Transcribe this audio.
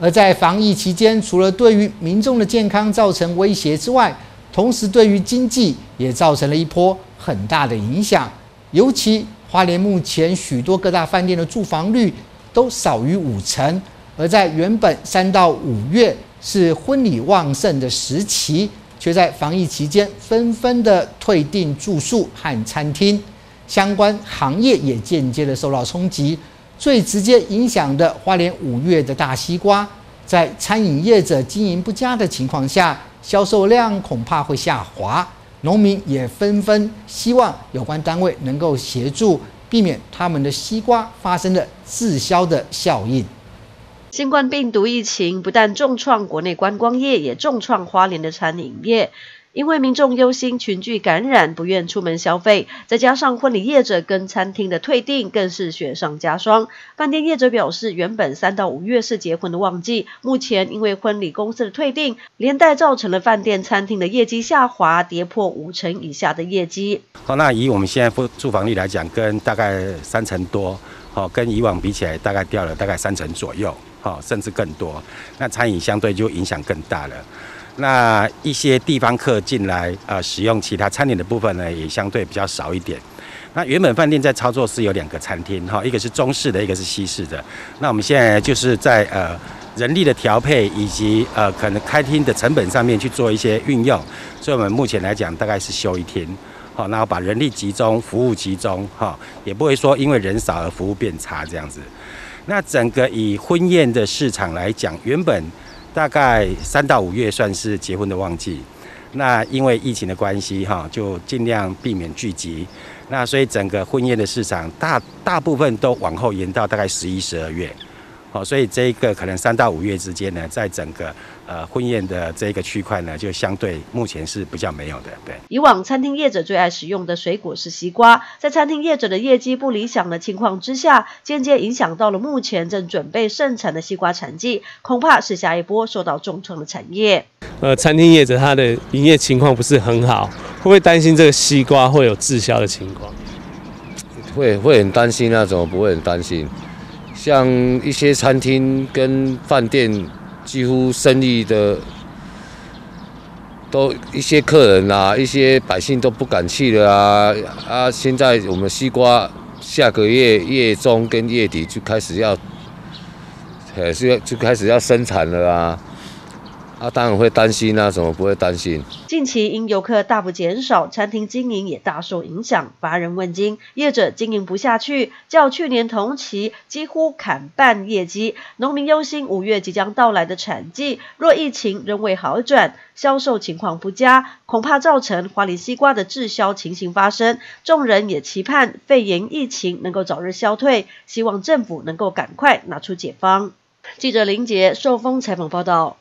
而在防疫期间，除了对于民众的健康造成威胁之外，同时对于经济也造成了一波很大的影响。尤其花莲目前许多各大饭店的住房率都少于五成，而在原本三到五月是婚礼旺盛的时期，却在防疫期间纷纷的退订住宿和餐厅，相关行业也间接的受到冲击。最直接影响的花莲五月的大西瓜，在餐饮业者经营不佳的情况下，销售量恐怕会下滑。农民也纷纷希望有关单位能够协助，避免他们的西瓜发生了滞销的效应。新冠病毒疫情不但重创国内观光业，也重创花莲的餐饮业。因为民众忧心群聚感染，不愿出门消费，再加上婚礼业者跟餐厅的退订，更是雪上加霜。饭店业者表示，原本三到五月是结婚的旺季，目前因为婚礼公司的退订，连带造成了饭店餐厅的业绩下滑，跌破五成以下的业绩。好，那以我们现在住住房率来讲，跟大概三成多，好，跟以往比起来，大概掉了大概三成左右，好，甚至更多。那餐饮相对就影响更大了。那一些地方客进来，呃，使用其他餐点的部分呢，也相对比较少一点。那原本饭店在操作是有两个餐厅，哈，一个是中式的，一个是西式的。那我们现在就是在呃人力的调配以及呃可能开厅的成本上面去做一些运用。所以我们目前来讲，大概是休一天，好，然后把人力集中，服务集中，哈，也不会说因为人少而服务变差这样子。那整个以婚宴的市场来讲，原本。大概三到五月算是结婚的旺季，那因为疫情的关系，哈，就尽量避免聚集，那所以整个婚宴的市场大大部分都往后延到大概十一、十二月。好，所以这一个可能三到五月之间呢，在整个呃婚宴的这个区块呢，就相对目前是比较没有的。对，以往餐厅业者最爱使用的水果是西瓜，在餐厅业者的业绩不理想的情况之下，间接影响到了目前正准备盛产的西瓜产季，恐怕是下一波受到重创的产业。呃，餐厅业者他的营业情况不是很好，会不会担心这个西瓜会有滞销的情况？会会很担心啊？怎么不会很担心？像一些餐厅跟饭店，几乎生意的都一些客人啊，一些百姓都不敢去了啊啊！现在我们西瓜下个月月中跟月底就开始要，呃，是要就开始要生产了啊。他当然会担心啊，怎么不会担心？近期因游客大幅减少，餐厅经营也大受影响，乏人问津，业者经营不下去，较去年同期几乎砍半业绩。农民忧心五月即将到来的产季，若疫情仍未好转，销售情况不佳，恐怕造成花梨西瓜的滞销情形发生。众人也期盼肺炎疫情能够早日消退，希望政府能够赶快拿出解方。记者林杰受封采访报道。